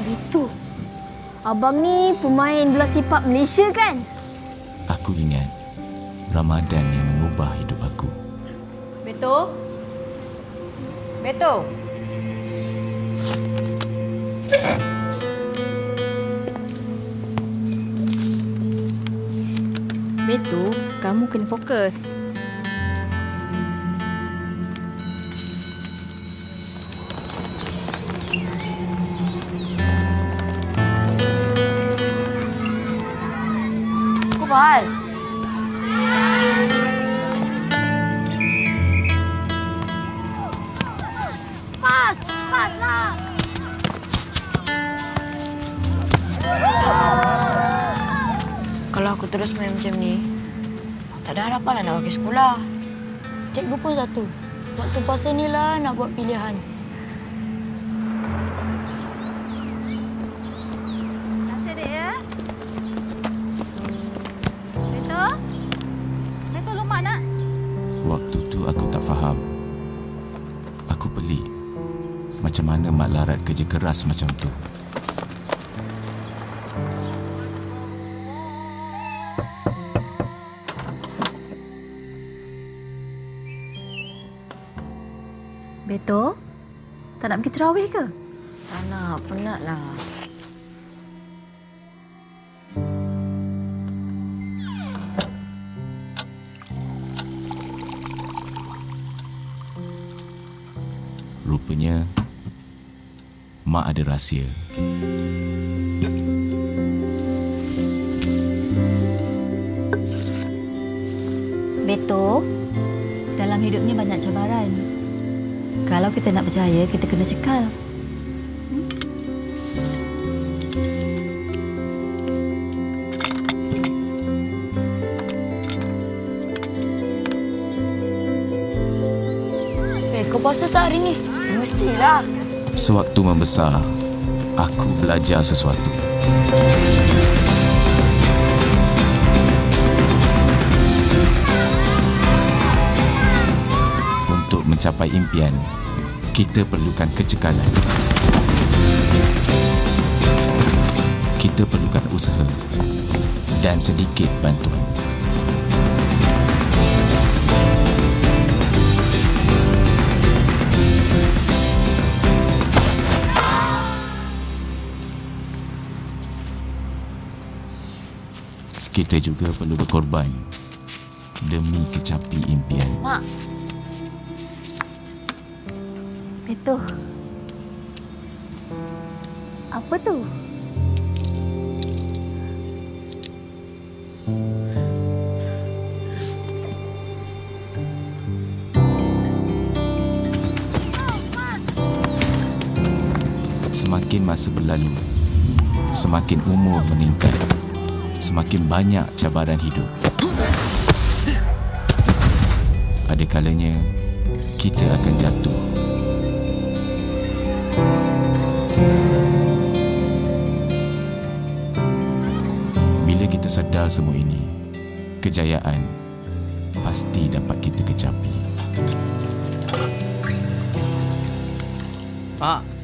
Itu. Abang ni pemain bola sepak Malaysia kan? Aku ingat Ramadan yang mengubah hidup aku. Beto? Beto? Beto, kamu kena fokus. Fahal. Pas! Pas lah! Kalau aku terus main macam ni, tak ada harapan lah nak pergi sekolah. Cikgu pun satu. Waktu puasa ni lah nak buat pilihan. Macam mana Mak Larat kerja keras macam tu. Beto? Tak nak pergi terawih ke? Tak nak, penat lah. Rupanya Mak ada rahsia. Beto, dalam hidup ni banyak cabaran. Kalau kita nak berjaya, kita kena cekal. Eh, kau puasa tak hari ni? Mestilah. Sewaktu membesar, aku belajar sesuatu. Untuk mencapai impian, kita perlukan kecekalan. Kita perlukan usaha dan sedikit bantuan. Kita juga perlu berkorban demi kecapi impian. Mak, Beto. Apa tu? Semakin masa berlalu, semakin umur meningkat, semakin banyak cabaran hidup. Ada kalanya kita akan jatuh. Bila kita sedar semua ini, kejayaan pasti dapat kita kecapi. Pak,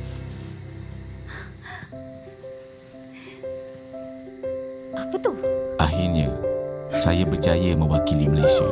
Apa tu? Akhirnya, saya berjaya mewakili Malaysia.